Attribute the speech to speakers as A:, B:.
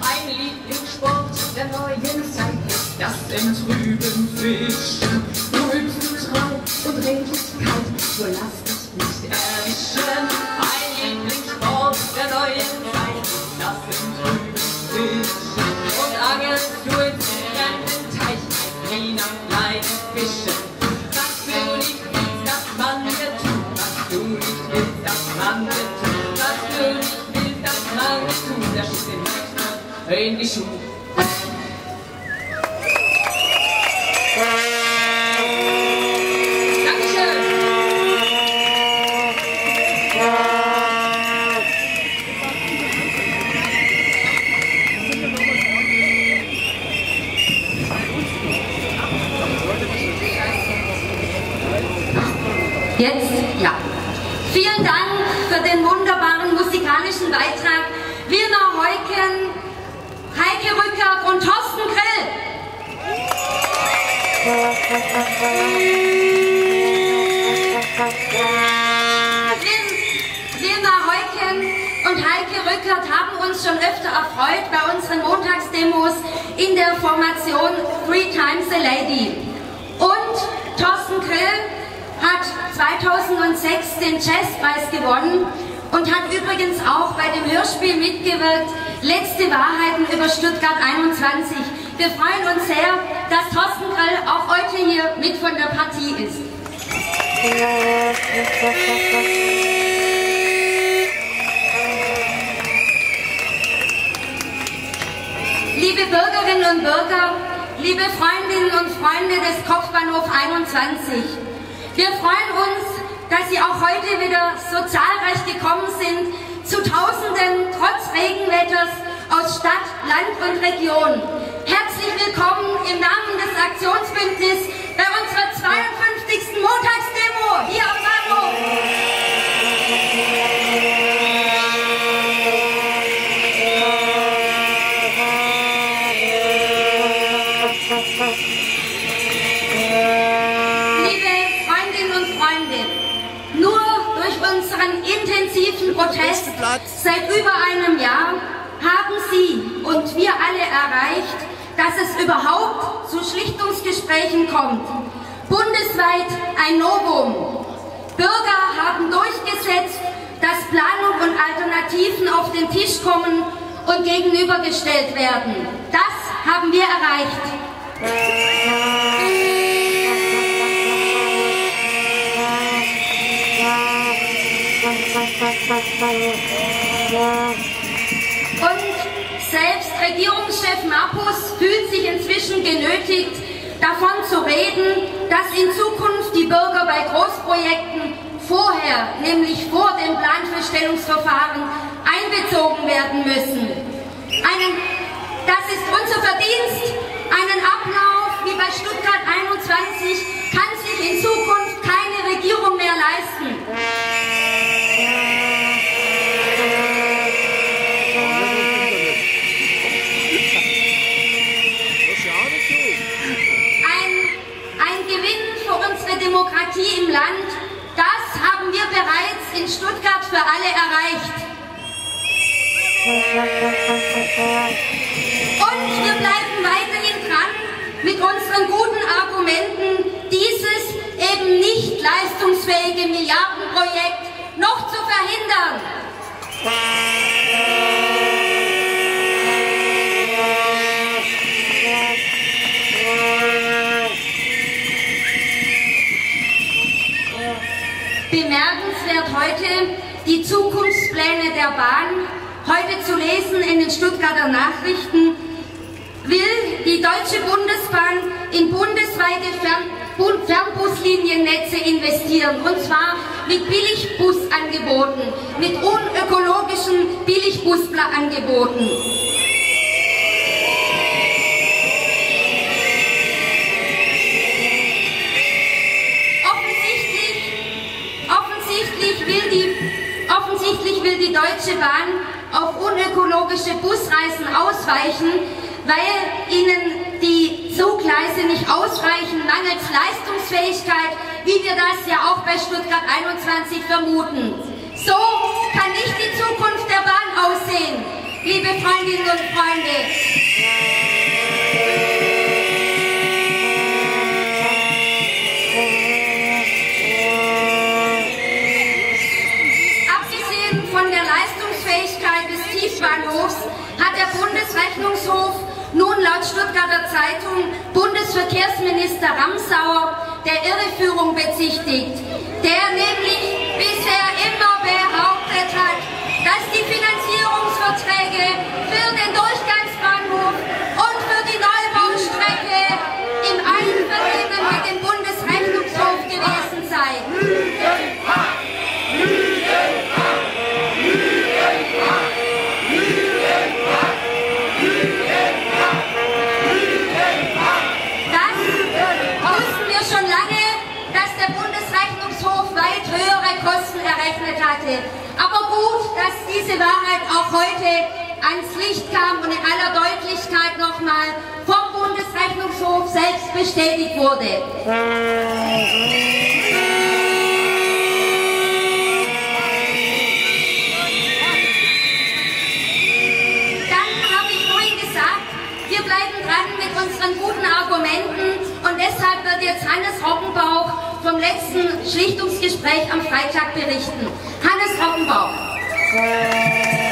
A: Mein Lieblingssport der neuen Zeit das Entrüben Fischen.
B: Vielen Dank für den wunderbaren musikalischen Beitrag. Wirna Heuken, Heike Rücker und Thorsten Grill. Lin- Lena Heuken und Heike Rückert haben uns schon öfter erfreut bei unseren Montagsdemos in der Formation Three Times a Lady. Und Thorsten Grill hat 2006 den Jazzpreis gewonnen und hat übrigens auch bei dem Hörspiel mitgewirkt, Letzte Wahrheiten über Stuttgart 21. Wir freuen uns sehr, dass Thorsten Grill auch heute hier mit von der Partie ist. Liebe Bürgerinnen und Bürger, liebe Freundinnen und Freunde des Kopfbahnhof 21, wir freuen uns, dass Sie auch heute wieder so zahlreich gekommen sind, zu Tausenden trotz Regenwetters aus Stadt, Land und Region. Herzlich willkommen im Namen des Aktionsbündnisses bei unserer 52. Montagsdemo hier am Bahnhof. Unseren intensiven Protest seit über einem Jahr haben Sie und wir alle erreicht, dass es überhaupt zu Schlichtungsgesprächen kommt. Bundesweit ein Novum. Bürger haben durchgesetzt, dass Planung und Alternativen auf den Tisch kommen und gegenübergestellt werden. Das Und selbst Regierungschef Mappus fühlt sich inzwischen genötigt, davon zu reden, dass in Zukunft die Bürger bei Großprojekten vorher, nämlich vor dem Planfeststellungsverfahren, einbezogen werden müssen. Einen, das ist unser Verdienst. Einen Ablauf wie bei Stuttgart 21 kann sich in Zukunft keine Regierung mehr Demokratie im Land, das haben wir bereits in Stuttgart für alle erreicht. Und wir bleiben weiterhin dran, mit unseren guten Argumenten dieses eben nicht leistungsfähige Milliardenprojekt noch zu verhindern. Heute die Zukunftspläne der Bahn, heute zu lesen in den Stuttgarter Nachrichten, will die Deutsche Bundesbahn in bundesweite Fern Fernbusliniennetze investieren und zwar mit Billigbusangeboten, mit unökologischen Billigbusangeboten. Will die, offensichtlich will die Deutsche Bahn auf unökologische Busreisen ausweichen, weil ihnen die Zuggleise nicht ausreichen, mangels Leistungsfähigkeit, wie wir das ja auch bei Stuttgart 21 vermuten. So kann nicht die Zukunft der Bahn aussehen, liebe Freundinnen und Freunde. Laut Stuttgarter Zeitung Bundesverkehrsminister Ramsauer der Irreführung bezichtigt, der nämlich bisher immer behauptet hat, dass die Finanzierungsverträge Kosten errechnet hatte. Aber gut, dass diese Wahrheit auch heute ans Licht kam und in aller Deutlichkeit nochmal vom Bundesrechnungshof selbst bestätigt wurde. Dann habe ich vorhin gesagt, wir bleiben dran mit unseren guten Argumenten und deshalb wird jetzt Hannes Rockenbauch vom letzten Schlichtungsgespräch am Freitag berichten. Hannes Rockenbauch.